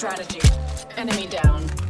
strategy. Enemy down.